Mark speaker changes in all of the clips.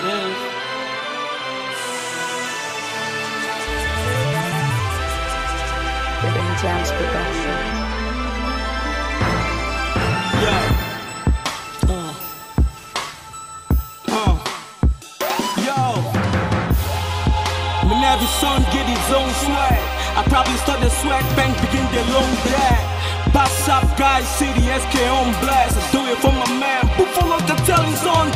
Speaker 1: Yeah.
Speaker 2: Hidden Gems Production.
Speaker 1: Yeah. Uh. Uh. Yo. When every son get his own swag, I probably start the swag bank, begin the long black. Boss up guys, city SK on blast. I do it for my man, Buffalo the telling's on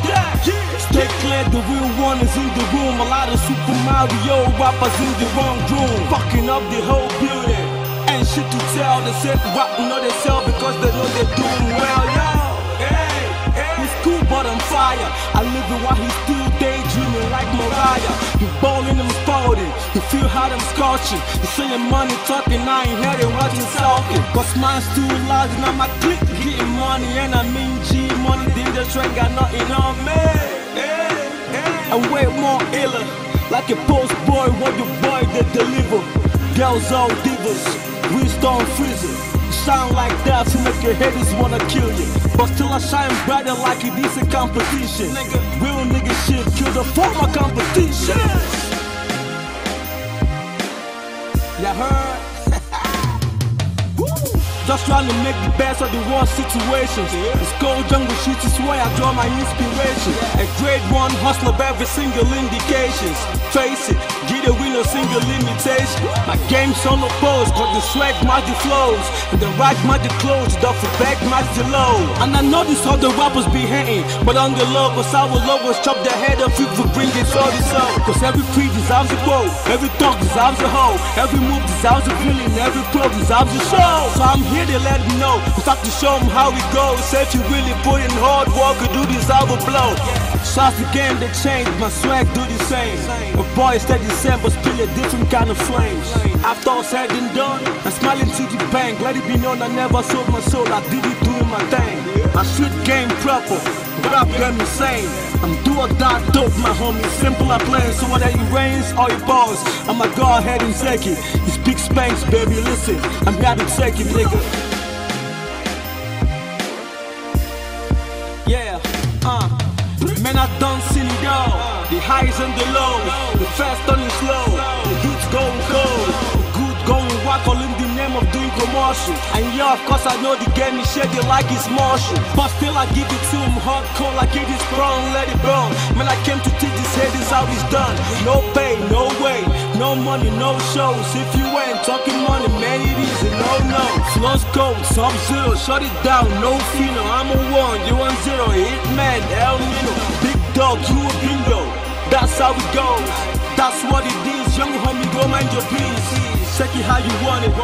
Speaker 1: Super Mario rappers in the wrong room, fucking up the whole building. Ain't shit to tell, they said rap, know they sell because they know they're doing well. Yo, hey, hey. He's cool, but I'm fire. I live it while he's still daydreaming like Mariah. He ballin' and folding. He feel hot, I'm scorching. He saying money talking, I ain't hearing what he's talking. Cause mine's too large and I'm a click getting money. And I mean G money, the train got nothing on me. Hey, hey. I'm way more iller. Like a post boy, what the boy that deliver. Girls all divas, we stone freezer. Shine like that to make your haters wanna kill you. But still I shine brighter like it is a competition. Real nigga shit, kill the former competition. Ya heard? Just trying to make the best of the worst situations. This cold jungle shit is where I draw my inspiration. A grade one hustler of every single indications. Face it, get a win a single limitation. My game's on the pose, cause the swag match the flows. And the right match the clothes, the back match the low. And I know this the rappers be hating, but on the low, will always chop the head off if we bring it all this out. Cause every pre deserves a quote, every talk deserves a hoe, every move deserves a feeling, every pro deserves a show. So I'm here to let them know, in fact to show them how it goes. Say if you really put in hard work, you do this, I will blow. Shots the game that change, my swag do the same. A boy stay the same, but still a different kind of flames. After all said and done, I'm smiling the bank. Let it be known I never sold my soul, I did it doing my thing. My street game proper, rap game insane. I'm do or die dope, my homie. Simple I play, so whether it rains or it pours, I'ma go ahead and take it. It's Big Spanx, baby, listen. I'm take it, nigga. Yeah, uh. Man, I done seen it all. The highs and the lows, the fast and the slow, the hits going cold, And yeah, of course I know the game is shady like it's Marshall. But still I give it to him hardcore like it is brown, let it burn. Man, I came to teach this head is how it's done. No pay, no way, no money, no shows. If you ain't talking money, man, it is a no no. Flows cold, sub zero, shut it down, no fino. I'm a one, you on zero, hit man, El Nino. Big dog, you a bingo. That's how it goes. That's what it is, young homie, go mind your peace. Check it how you want it.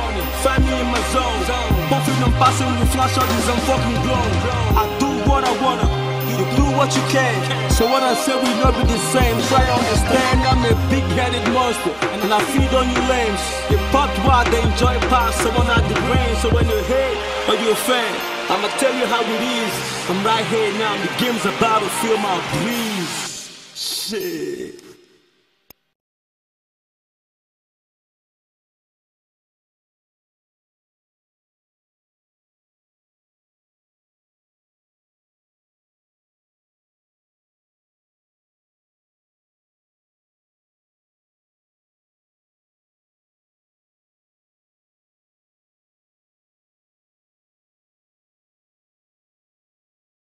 Speaker 1: Find me in my zone. Buffing them passing with flash is I'm fucking grown. I do what I wanna. You do what you can. So when I say we not be the same, try to understand I'm a big-headed monster and I feed on you lames. You pop wild, they enjoy past someone out the brain. So when you hate or you a fan, I'ma tell you how it is. I'm right here now. The game's about to feel my breeze. Shit.